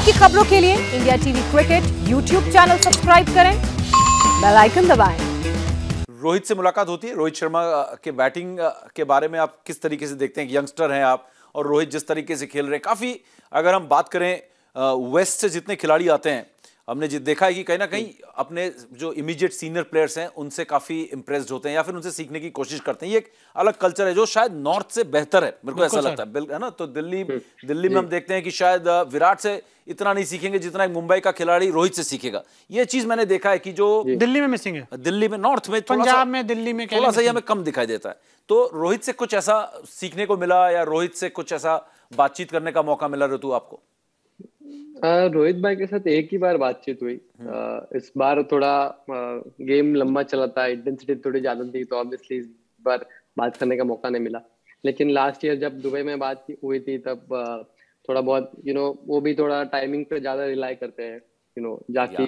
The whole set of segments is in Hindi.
क्रिकेट की खबरों के लिए India TV cricket YouTube channel subscribe करें, बेल आइकन दबाएँ। रोहित से मुलाकात होती है। रोहित शर्मा के बैटिंग के बारे में आप किस तरीके से देखते हैं? यंगस्टर हैं आप और रोहित जिस तरीके से खेल रहे हैं। काफ़ी अगर हम बात करें वेस्ट से जितने खिलाड़ी आते हैं हमने जित देखा है कि कहीं ना कहीं अपने जो इमीडिएट सीनियर प्लेयर्स हैं उनसे काफ़ी इंप्रेस्ड होते हैं या फिर उनसे सीखने की कोशिश करते हैं। ये एक अलग कल्चर है जो शायद नॉर्थ से बेहतर है। मेरे को ऐसा लगता है। है ना? तो दिल्ली हम्म। दिल्ली में हम देखते हैं कि शायद विराट से इतना नहीं सीखेंगे जितना एक मुंबई का खिलाड़ी रोहित से सीखेगा। ये चीज़ मैंने देखा है कि जो दिल्ली में मिसिंग है। दिल्ली में नॉर्थ में पंजाब में दिल्ली में थोड़ा सा हमें कम दिखाई देता है। तो रोहित से कुछ ऐसा सीखने को मिला या रोहित से कुछ ऐसा बातचीत करने का मौका मिला ऋतु आपको? रोहित भाई के साथ एक ही बार बातचीत हुई। हम्म। इस बार थोड़ा गेम लंबा चला था इंटेंसिटी थोड़ी ज़्यादा थी तो ऑब्वियसली इस बार बात करने का मौका नहीं मिला। लेकिन लास्ट ईयर जब दुबई में बात हुई थी तब थोड़ा बहुत यू नो वो भी थोड़ा टाइमिंग पे ज़्यादा रिलाई करते हैं यू नो जाके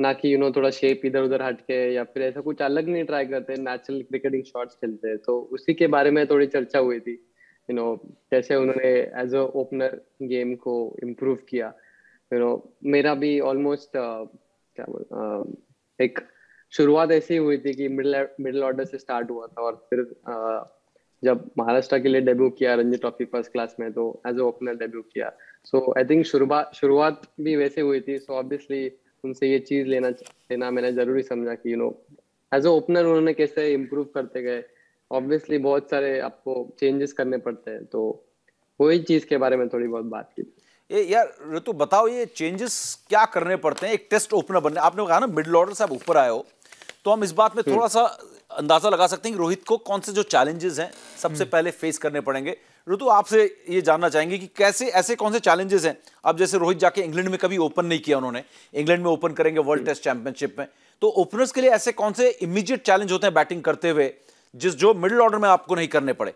ना कि यू नो थोड़ा शेप इधर उधर हटके या फिर ऐसा कुछ अलग नहीं ट्राई करते नेचुरल क्रिकेटिंग शॉट्स खेलते हैं। तो उसी के बारे में थोड़ी चर्चा हुई थी यू नो कैसे उन्होंने एज अ ओपनर गेम को इम्प्रूव किया। नो मेरा भी ऑलमोस्ट uh, क्या बोल uh, एक शुरुआत ऐसी हुई थी कि मिडिल मिडिल ऑर्डर से स्टार्ट हुआ था और फिर uh, जब महाराष्ट्र के लिए डेब्यू किया रणजी ट्रॉफी फ़र्स्ट क्लास में तो एज ए ओपनर डेब्यू किया। सो आई थिंक शुरुआत शुरुआत भी वैसे हुई थी सो ऑब्वियसली उनसे ये चीज़ लेना लेना मैंने ज़रूरी समझा कि you know as a opener उन्होंने कैसे इम्प्रूव करते गए। ऑब्वियसली बहुत सारे आपको चेंजेस करने पड़ते हैं तो वही चीज़ के बारे में थोड़ी बहुत बात की ये यार ऋतु बताओ ये चेंजेस क्या करने पड़ते हैं? एक टेस्ट ओपनर बनने आपने कहा ना मिडिल ऑर्डर से आप ऊपर आए हो। तो हम इस बात में थोड़ा सा अंदाज़ा लगा सकते हैं कि रोहित को कौन से जो चैलेंजेस हैं सबसे हम्म। पहले फेस करने पड़ेंगे। ऋतु आपसे ये जानना चाहेंगे कि कैसे ऐसे कौन से चैलेंजेस हैं? अब जैसे रोहित जाके इंग्लैंड में कभी ओपन नहीं किया उन्होंने इंग्लैंड में ओपन करेंगे वर्ल्ड टेस्ट चैंपियनशिप में। तो ओपनर्स के लिए ऐसे कौन से इमीडिएट चैलेंज होते हैं बैटिंग करते हुए जिस जो मिडिल ऑर्डर में आपको नहीं करने पड़े?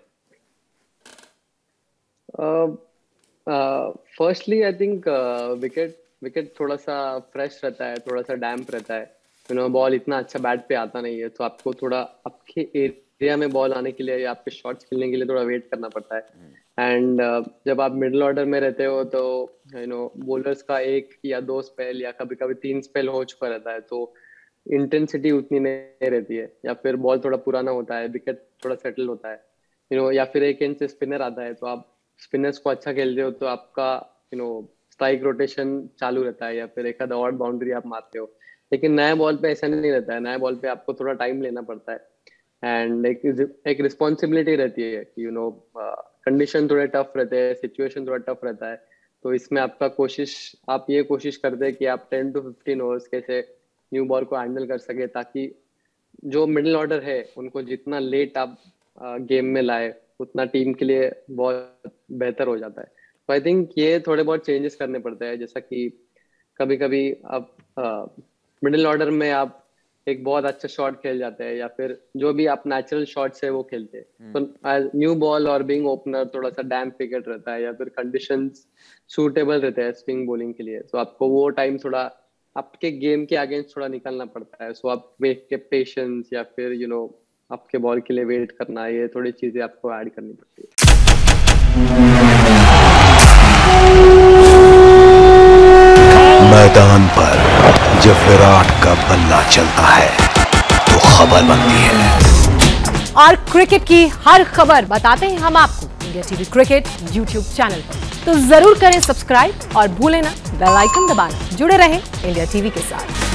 Firstly I think wicket wicket थोड़ा सा फ्रेश रहता है थोड़ा सा डैम्प रहता है यू नो बॉल इतना अच्छा बैट पे आता नहीं है तो आपको थोड़ा आपके एरिया में बॉल आने के लिए या आपके शॉट्स खेलने के लिए थोड़ा वेट करना पड़ता है एंड uh, जब आप मिडिल ऑर्डर में रहते हो तो यू नो बॉलर्स का एक या दो स्पेल या कभी कभी तीन स्पेल हो चुका रहता है तो इंटेंसिटी उतनी नहीं रहती है या फिर बॉल थोड़ा पुराना होता है विकेट थोड़ा सेटल होता है यू you नो know, या फिर एक इंच स्पिनर आता है तो आप स्पिनर्स को अच्छा खेलते हो तो आपका यू नो स्ट्राइक रोटेशन चालू रहता है या फिर एक आधा और बाउंड्री आप मारते हो। लेकिन नए बॉल पे ऐसा नहीं रहता है। नए बॉल पे आपको थोड़ा टाइम लेना पड़ता है। एंड एक एक रिस्पॉन्सिबिलिटी रहती है यू नो कंडीशन थोड़े टफ रहते हैं सिचुएशन थोड़ा टफ रहता है। तो इसमें आपका कोशिश, आप ये कोशिश करते हैं कि आप टेन टू फिफ्टीन ओवर्स कैसे न्यू बॉल को हैंडल कर सके ताकि जो मिडिल ऑर्डर है, उनको जितना लेट आप गेम में लाए। उतना टीम के लिए बहुत बेहतर हो जाता है। तो आई थिंक ये थोड़े बहुत चेंजेस करने पड़ते हैं जैसा कि कभी कभी आप मिडिल ऑर्डर में आप एक बहुत अच्छा शॉट खेल जाते हैं या फिर जो भी आप नेचुरल शॉट है वो खेलते हैं। तो न्यू बॉल और बिंग ओपनर थोड़ा सा डैम विकेट रहता है या फिर कंडीशन सूटेबल रहते हैं स्विंग बॉलिंग के लिए। तो आपको वो टाइम थोड़ा आपके गेम के अगेंस्ट थोड़ा निकलना पड़ता है। सो आप वेट के पेशेंस या फिर यू you नो know, आपके बॉल के लिए वेट करना ये थोड़ी चीज़ें आपको ऐड करनी पड़ती है। मैदान पर जब विराट का बल्ला चलता है तो खबर बनती है। और क्रिकेट की हर खबर बताते हैं हम आपको India TV cricket YouTube channel पर। तो ज़रूर करें सब्सक्राइब और भूलें ना बेल आइकन दबाना। जुड़े रहें इंडिया टीवी के साथ।